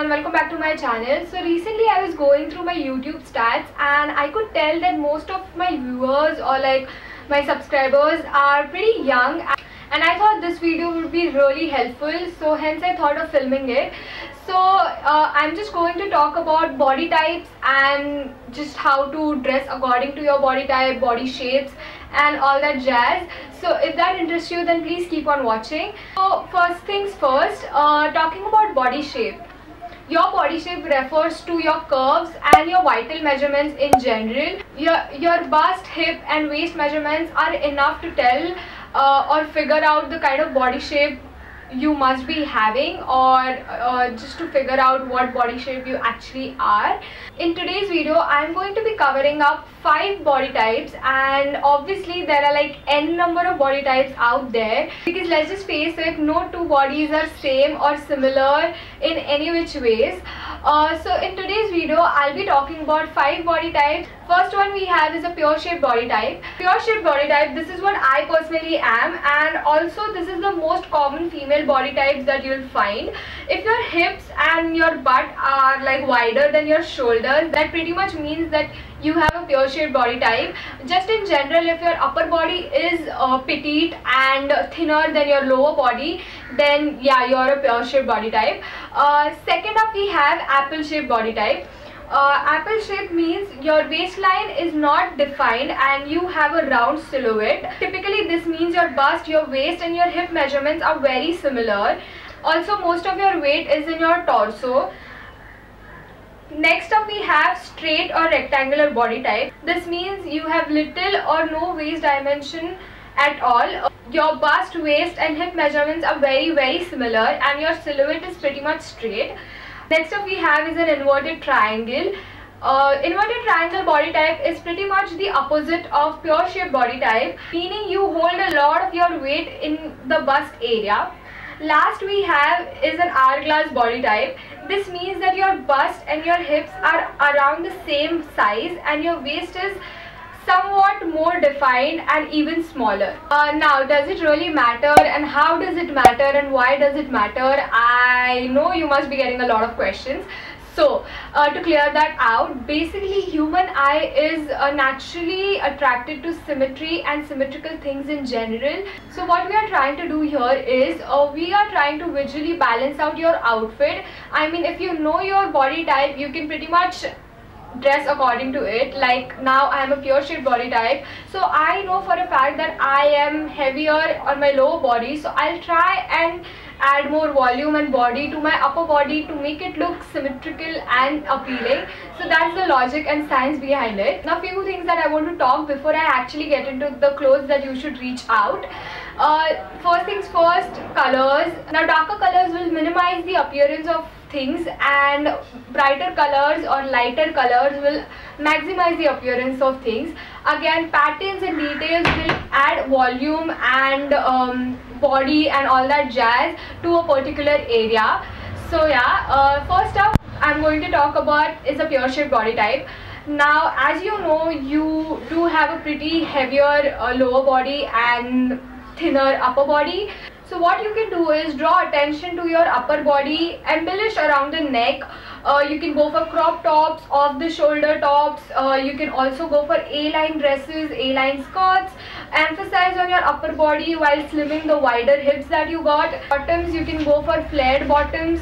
everyone, welcome back to my channel. So recently I was going through my YouTube stats and I could tell that most of my viewers or like my subscribers are pretty young and I thought this video would be really helpful so hence I thought of filming it. So uh, I'm just going to talk about body types and just how to dress according to your body type, body shapes and all that jazz. So if that interests you then please keep on watching. So first things first, uh, talking about body shape. Refers to your curves and your vital measurements in general. Your, your bust, hip and waist measurements are enough to tell uh, or figure out the kind of body shape you must be having or uh, just to figure out what body shape you actually are. In today's video, I'm going to be covering up 5 body types and obviously there are like n number of body types out there because let's just face it, no two bodies are same or similar in any which ways. Uh, so in today's video, I'll be talking about 5 body types. First one we have is a pear shape body type. Pear shape body type, this is what I personally am and also this is the most common female body types that you'll find. If your hips and your butt are like wider than your shoulders, that pretty much means that you have a pear shape body type. Just in general, if your upper body is uh, petite and thinner than your lower body, then yeah, you're a pear shape body type. Uh, second up, we have apple shape body type. Uh, apple shape means your waistline is not defined and you have a round silhouette. Typically this means your bust, your waist and your hip measurements are very similar. Also most of your weight is in your torso. Next up we have straight or rectangular body type. This means you have little or no waist dimension at all. Your bust, waist and hip measurements are very very similar and your silhouette is pretty much straight. Next up we have is an inverted triangle. Uh, inverted triangle body type is pretty much the opposite of pear shape body type meaning you hold a lot of your weight in the bust area. Last we have is an hourglass body type. This means that your bust and your hips are around the same size and your waist is somewhat more defined and even smaller. Uh, now does it really matter and how does it matter and why does it matter? I know you must be getting a lot of questions. So uh, to clear that out, basically human eye is uh, naturally attracted to symmetry and symmetrical things in general. So what we are trying to do here is uh, we are trying to visually balance out your outfit. I mean if you know your body type, you can pretty much dress according to it. Like now I am a pear shape body type. So I know for a fact that I am heavier on my lower body. So I'll try and add more volume and body to my upper body to make it look symmetrical and appealing. So that's the logic and science behind it. Now few things that I want to talk before I actually get into the clothes that you should reach out. Uh, first things first colors. Now darker colors will minimize the appearance of things and brighter colors or lighter colors will maximize the appearance of things. Again patterns and details will add volume and um, body and all that jazz to a particular area. So yeah uh, first up i'm going to talk about is a pear shape body type. Now as you know you do have a pretty heavier uh, lower body and thinner upper body so what you can do is draw attention to your upper body, embellish around the neck. Uh, you can go for crop tops, off the shoulder tops. Uh, you can also go for A-line dresses, A-line skirts. Emphasize on your upper body while slimming the wider hips that you got. Bottoms, you can go for flared bottoms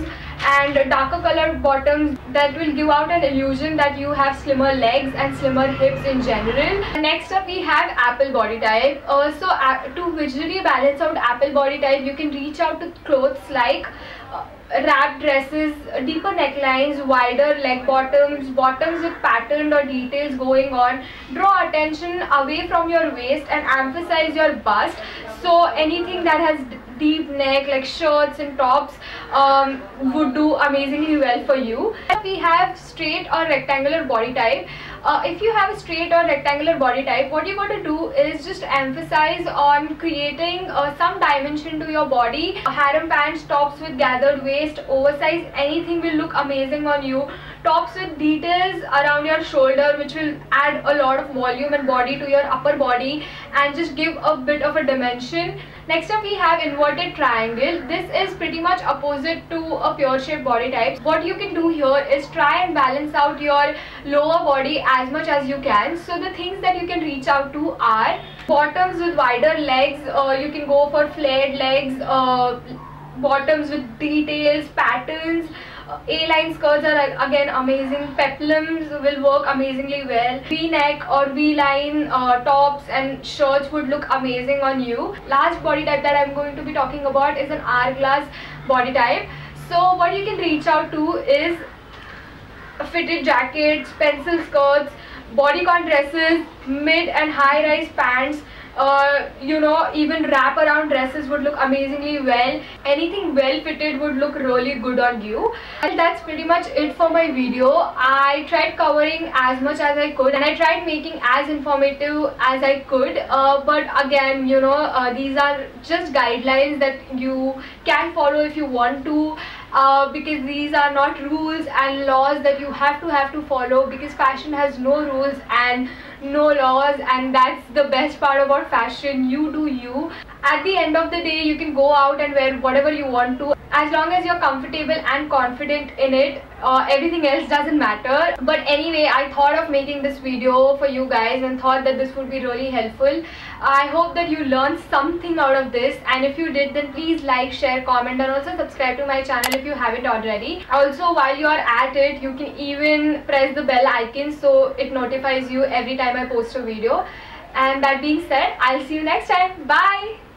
and darker colored bottoms that will give out an illusion that you have slimmer legs and slimmer hips in general. Next up we have apple body type. Uh, so uh, to visually balance out apple body type you can reach out to clothes like uh, wrap dresses, deeper necklines, wider leg bottoms, bottoms with patterned or details going on. Draw attention away from your waist and emphasize your bust. So anything that has deep neck like shirts and tops um, would do amazingly well for you. We have straight or rectangular body type. Uh, if you have a straight or rectangular body type, what you got to do is just emphasize on creating uh, some dimension to your body. Harem pants, tops with gathered waist, oversized, anything will look amazing on you. Tops with details around your shoulder which will add a lot of volume and body to your upper body and just give a bit of a dimension. Next up we have inverted triangle. This is pretty much opposite to a pear shape body type. What you can do here is try and balance out your lower body as much as you can. So the things that you can reach out to are bottoms with wider legs. Uh, you can go for flared legs uh, bottoms with details patterns A-line skirts are again amazing. Peplums will work amazingly well. V-neck or V-line uh, tops and shirts would look amazing on you. Last body type that I'm going to be talking about is an hourglass body type. So what you can reach out to is fitted jackets, pencil skirts, bodycon dresses, mid and high rise pants, uh, you know even wrap around dresses would look amazingly well. Anything well fitted would look really good on you. And that's pretty much it for my video. I tried covering as much as i could and i tried making as informative as i could. Uh, but again you know uh, these are just guidelines that you can follow if you want to uh, because these are not rules and laws that you have to have to follow because fashion has no rules and no laws and that's the best part about fashion. You do you. At the end of the day you can go out and wear whatever you want to. As long as you're comfortable and confident in it uh, everything else doesn't matter. But anyway I thought of making this video for you guys and thought that this would be really helpful. I hope that you learned something out of this. And if you did then please like share comment and also subscribe to my channel if you haven't already. Also while you are at it you can even press the bell icon so it notifies you every time I post a video. And that being said I'll see you next time. Bye